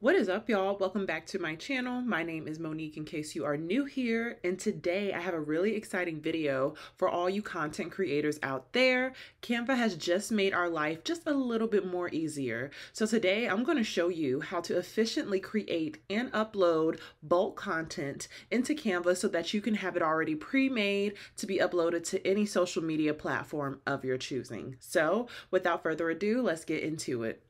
What is up, y'all? Welcome back to my channel. My name is Monique in case you are new here. And today I have a really exciting video for all you content creators out there. Canva has just made our life just a little bit more easier. So today I'm going to show you how to efficiently create and upload bulk content into Canva so that you can have it already pre-made to be uploaded to any social media platform of your choosing. So without further ado, let's get into it.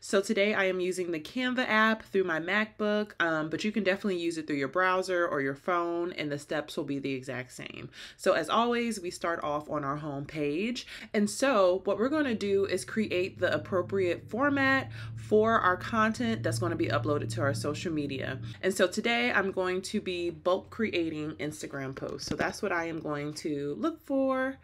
So today I am using the Canva app through my MacBook, um, but you can definitely use it through your browser or your phone and the steps will be the exact same. So as always, we start off on our home page. And so what we're going to do is create the appropriate format for our content that's going to be uploaded to our social media. And so today I'm going to be bulk creating Instagram posts. So that's what I am going to look for.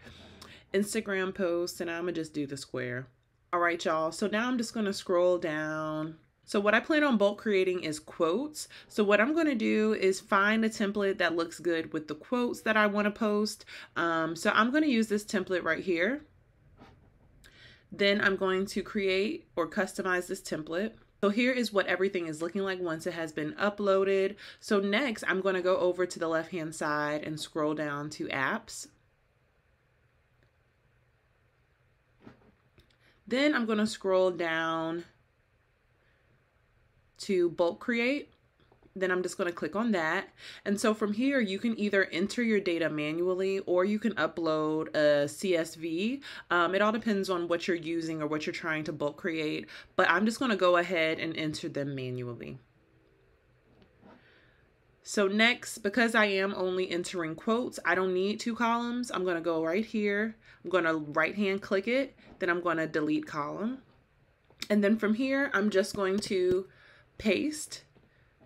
Instagram posts and I'm gonna just do the square. All right, y'all. So now I'm just going to scroll down. So what I plan on bulk creating is quotes. So what I'm going to do is find a template that looks good with the quotes that I want to post. Um, so I'm going to use this template right here. Then I'm going to create or customize this template. So here is what everything is looking like once it has been uploaded. So next I'm going to go over to the left hand side and scroll down to apps. Then I'm going to scroll down to bulk create. Then I'm just going to click on that. And so from here, you can either enter your data manually or you can upload a CSV. Um, it all depends on what you're using or what you're trying to bulk create. But I'm just going to go ahead and enter them manually. So next, because I am only entering quotes, I don't need two columns. I'm to go right here. I'm to right hand click it. Then I'm to delete column. And then from here, I'm just going to paste.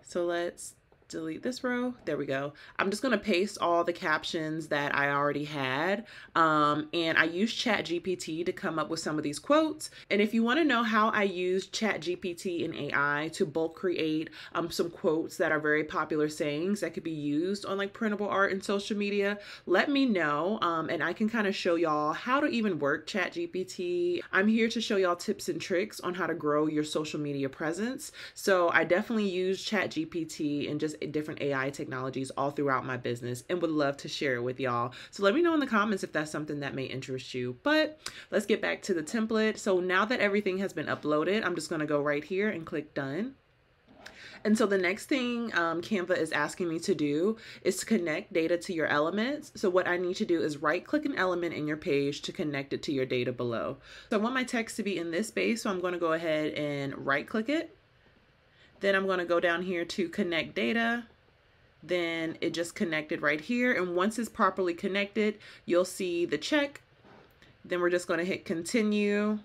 So let's delete this row. There we go. I'm just going to paste all the captions that I already had. Um, and I used ChatGPT to come up with some of these quotes. And if you want to know how I use ChatGPT and AI to bulk create um, some quotes that are very popular sayings that could be used on like printable art and social media, let me know. Um, and I can kind of show y'all how to even work ChatGPT. I'm here to show y'all tips and tricks on how to grow your social media presence. So I definitely use ChatGPT and just different AI technologies all throughout my business and would love to share it with y'all. So let me know in the comments if that's something that may interest you. But let's get back to the template. So now that everything has been uploaded, I'm just going to go right here and click done. And so the next thing um, Canva is asking me to do is to connect data to your elements. So what I need to do is right click an element in your page to connect it to your data below. So I want my text to be in this space. So I'm going to go ahead and right click it then I'm going to go down here to connect data. Then it just connected right here. And once it's properly connected, you'll see the check. Then we're just going to hit continue.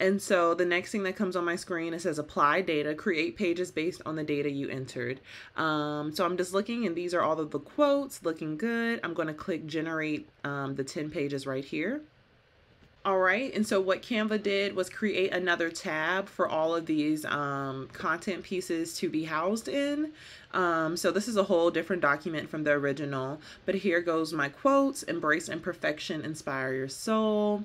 And so the next thing that comes on my screen, it says apply data, create pages based on the data you entered. Um, so I'm just looking and these are all of the quotes looking good. I'm going to click generate um, the 10 pages right here. All right, and so what Canva did was create another tab for all of these um, content pieces to be housed in. Um, so this is a whole different document from the original, but here goes my quotes, embrace imperfection, inspire your soul,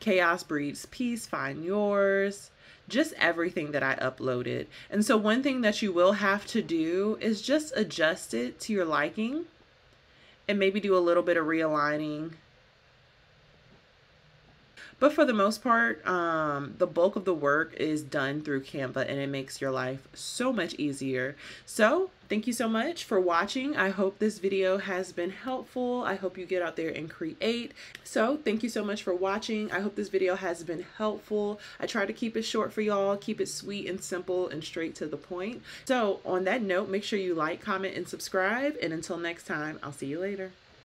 chaos breeds peace, find yours, just everything that I uploaded. And so one thing that you will have to do is just adjust it to your liking and maybe do a little bit of realigning but for the most part, um, the bulk of the work is done through Canva and it makes your life so much easier. So thank you so much for watching. I hope this video has been helpful. I hope you get out there and create. So thank you so much for watching. I hope this video has been helpful. I try to keep it short for y'all, keep it sweet and simple and straight to the point. So on that note, make sure you like, comment, and subscribe. And until next time, I'll see you later.